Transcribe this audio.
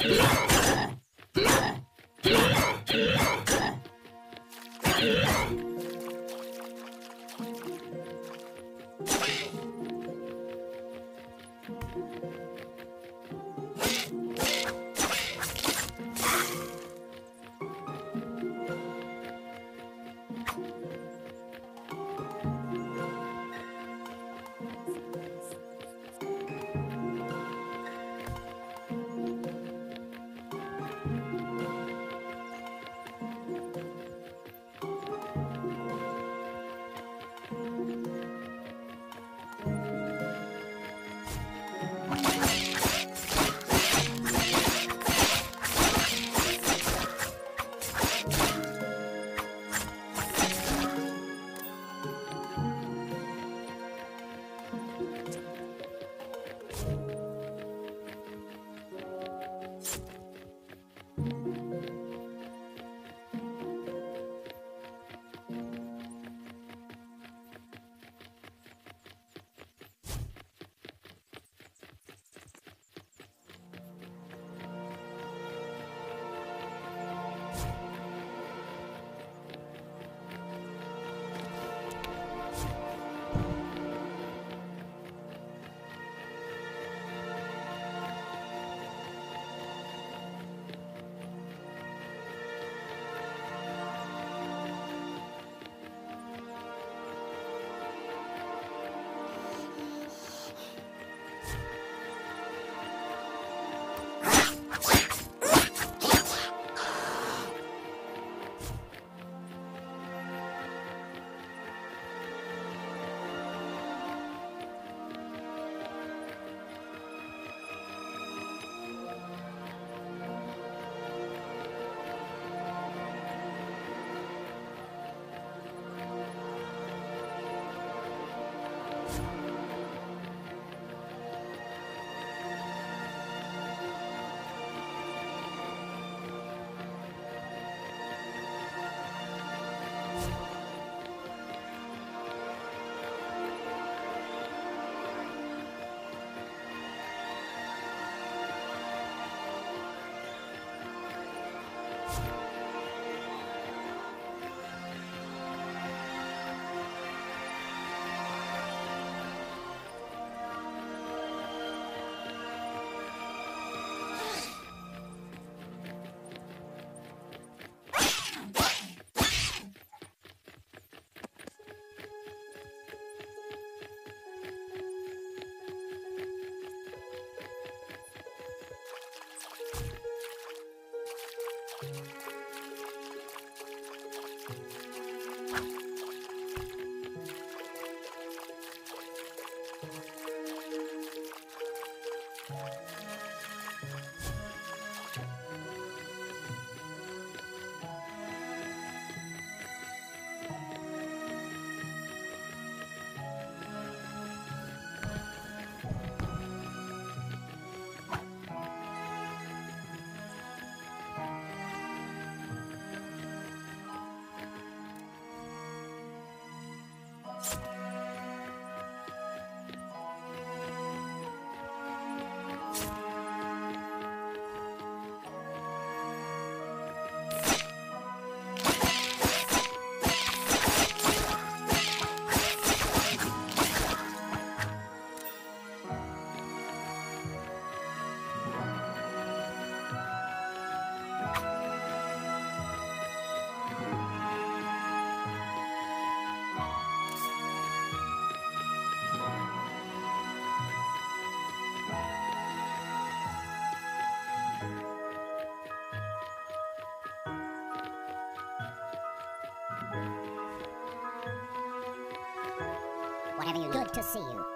Yeah. Whatever you. Good to see you.